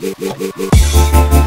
Hey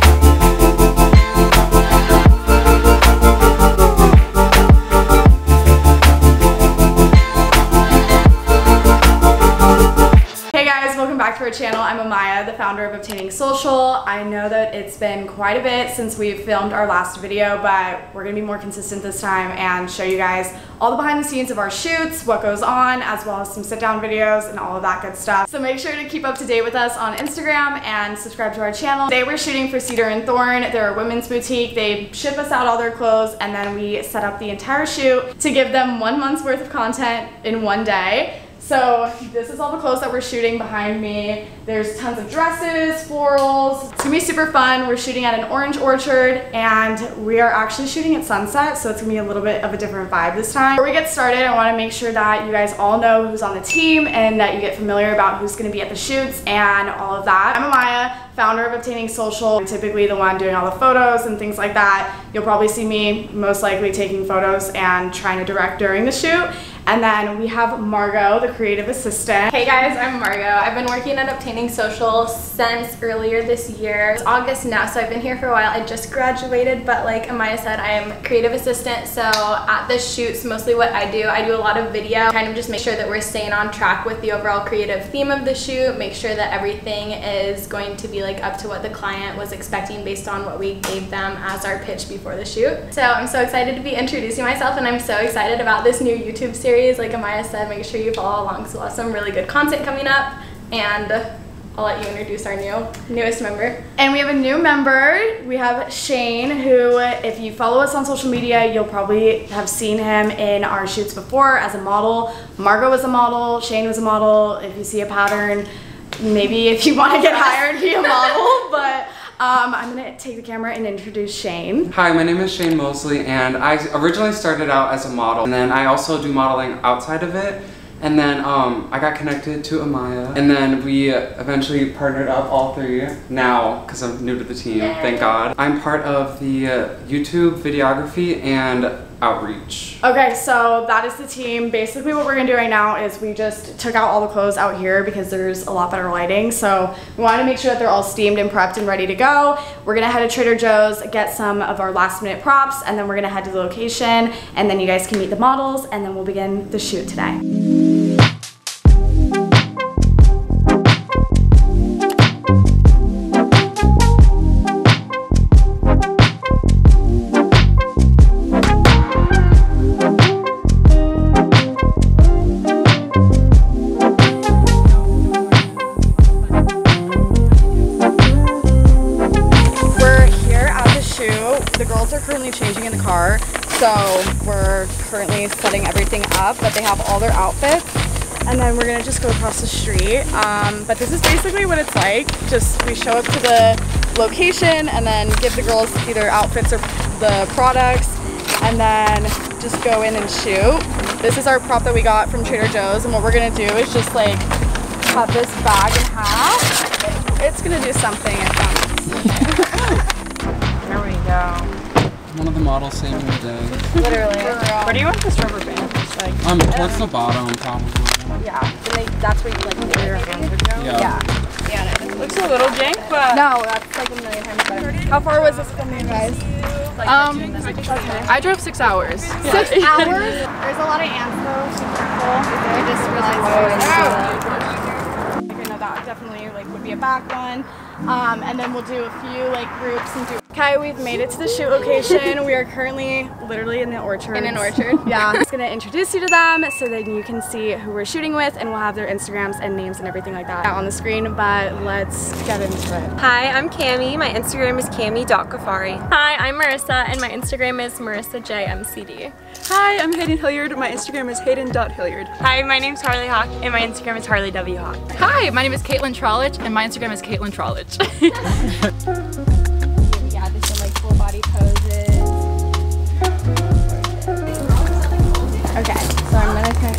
welcome back to our channel. I'm Amaya, the founder of Obtaining Social. I know that it's been quite a bit since we've filmed our last video, but we're gonna be more consistent this time and show you guys all the behind the scenes of our shoots, what goes on, as well as some sit down videos and all of that good stuff. So make sure to keep up to date with us on Instagram and subscribe to our channel. Today we're shooting for Cedar and Thorn. They're a women's boutique. They ship us out all their clothes and then we set up the entire shoot to give them one month's worth of content in one day. So this is all the clothes that we're shooting behind me. There's tons of dresses, florals. It's gonna be super fun. We're shooting at an orange orchard and we are actually shooting at sunset. So it's gonna be a little bit of a different vibe this time. Before we get started, I wanna make sure that you guys all know who's on the team and that you get familiar about who's gonna be at the shoots and all of that. I'm Amaya, founder of Obtaining Social. I'm typically the one doing all the photos and things like that. You'll probably see me most likely taking photos and trying to direct during the shoot. And then we have Margot, the creative assistant. Hey guys, I'm Margot. I've been working at Obtaining Social since earlier this year. It's August now, so I've been here for a while. I just graduated, but like Amaya said, I am creative assistant. So at the shoots, mostly what I do, I do a lot of video, kind of just make sure that we're staying on track with the overall creative theme of the shoot, make sure that everything is going to be like up to what the client was expecting based on what we gave them as our pitch before the shoot. So I'm so excited to be introducing myself and I'm so excited about this new YouTube series. Like Amaya said, make sure you follow along because we'll have some really good content coming up. And I'll let you introduce our new newest member. And we have a new member. We have Shane, who, if you follow us on social media, you'll probably have seen him in our shoots before as a model. Margot was a model, Shane was a model. If you see a pattern, maybe if you want to get hired, be a model. But um, I'm gonna take the camera and introduce Shane. Hi, my name is Shane Mosley and I originally started out as a model and then I also do modeling outside of it and then um, I got connected to Amaya and then we eventually partnered up all three now because I'm new to the team, thank God. I'm part of the uh, YouTube videography and outreach. Okay, so that is the team. Basically what we're gonna do right now is we just took out all the clothes out here because there's a lot better lighting. So we wanna make sure that they're all steamed and prepped and ready to go. We're gonna head to Trader Joe's, get some of our last minute props, and then we're gonna head to the location and then you guys can meet the models and then we'll begin the shoot today. So we're currently setting everything up, but they have all their outfits. And then we're gonna just go across the street. Um, but this is basically what it's like. Just we show up to the location and then give the girls either outfits or the products and then just go in and shoot. This is our prop that we got from Trader Joe's and what we're gonna do is just like cut this bag in half. It's gonna do something, I promise. there we go one of the models saving the day. Literally. Where do you want this rubber band? like, um, towards the bottom, probably. Yeah. And they, that's where you like put your hand Yeah. Yeah. Yeah. It looks a little jank, but no, that's like a million times better. How far was this from you guys? Um. I drove six hours. Six hours? There's a lot of ants though. Super cool. I just realized. Oh, okay, no, that definitely like would be a back one. Um, and then we'll do a few like groups and do Okay, we've made it to the shoot location. we are currently literally in the orchard. In an orchard? yeah. I'm just gonna introduce you to them so that you can see who we're shooting with and we'll have their Instagrams and names and everything like that on the screen, but let's get into it. Hi, I'm Cami. My Instagram is cami.kafari. Hi, I'm Marissa and my Instagram is marissajmcd. Hi, I'm Hayden Hilliard. My Instagram is hayden.hilliard. Hi, my name's Harley Hawk and my Instagram is Harley W Hawk. Hi, my name is Caitlin Trolich and my Instagram is Caitlin Trolich.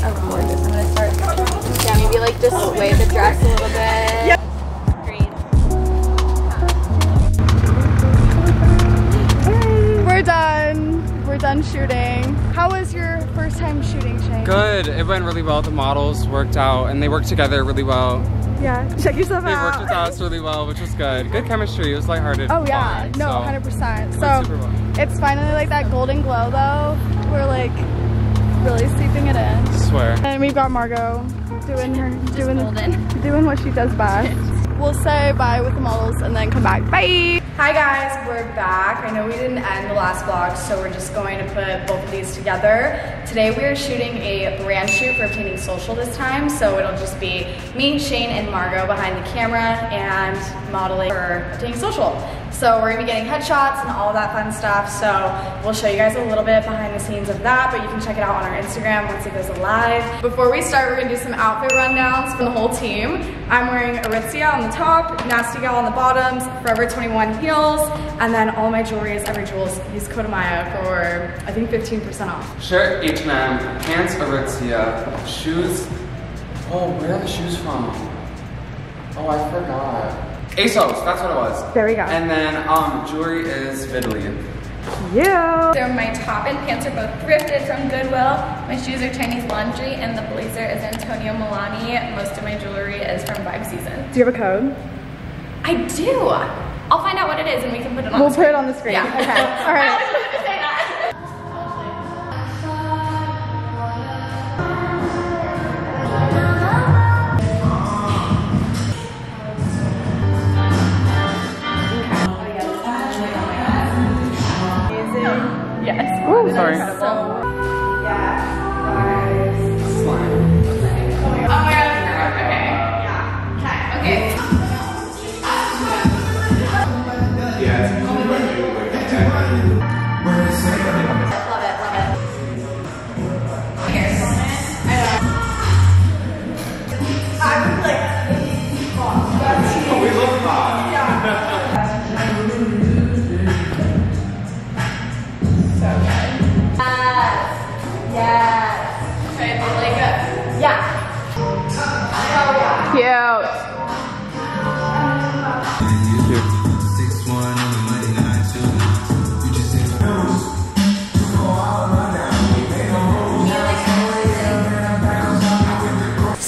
I'm gonna kind of avoid this. I'm gonna start, yeah, maybe like just sway the dress a little bit. Yep. We're done. We're done shooting. How was your first time shooting, Shane? Good. It went really well. The models worked out and they worked together really well. Yeah, check yourself They out. They worked with us really well, which was good. Good chemistry. It was lighthearted. Oh yeah, fun, no, so 100%. So went super well. it's finally like that golden glow though. We're like really seeping it in. I swear. And we've got Margot doing her doing doing what she does best. We'll say bye with the models and then come back. Bye. Hi guys, we're back. I know we didn't end the last vlog, so we're just going to put both of these together. Today we are shooting a brand shoot for Obtaining Social this time, so it'll just be me, Shane, and Margot behind the camera and modeling for Obtaining Social. So we're gonna be getting headshots and all that fun stuff. So we'll show you guys a little bit behind the scenes of that, but you can check it out on our Instagram once it goes live. Before we start, we're gonna do some outfit rundowns from the whole team. I'm wearing Aritzia on the top, Nasty Gal on the bottoms, Forever 21 heels, and then all my jewelry is Evry Jewels. Use code Maya for I think 15% off. Shirt H&M, pants Aritzia, shoes. Oh, where are the shoes from? Oh, I forgot. ASOS, that's what it was. There we go. And then um, jewelry is Vidley. Yeah. So my top and pants are both thrifted from Goodwill. My shoes are Chinese Laundry, and the blazer is Antonio Milani. Most of my jewelry is from Vibe Szn. Do you have a code? I do. I'll find out what it is, and we can put it on. We'll the put it on the screen. Yeah. Okay. All right. Yeah. cute.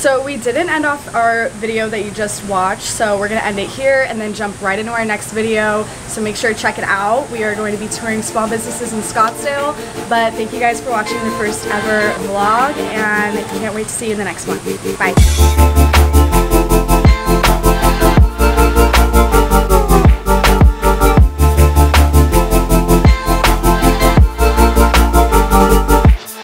So we didn't end off our video that you just watched, so we're gonna end it here and then jump right into our next video. So make sure to check it out. We are going to be touring small businesses in Scottsdale. But thank you guys for watching the first ever vlog and I can't wait to see you in the next one. Bye.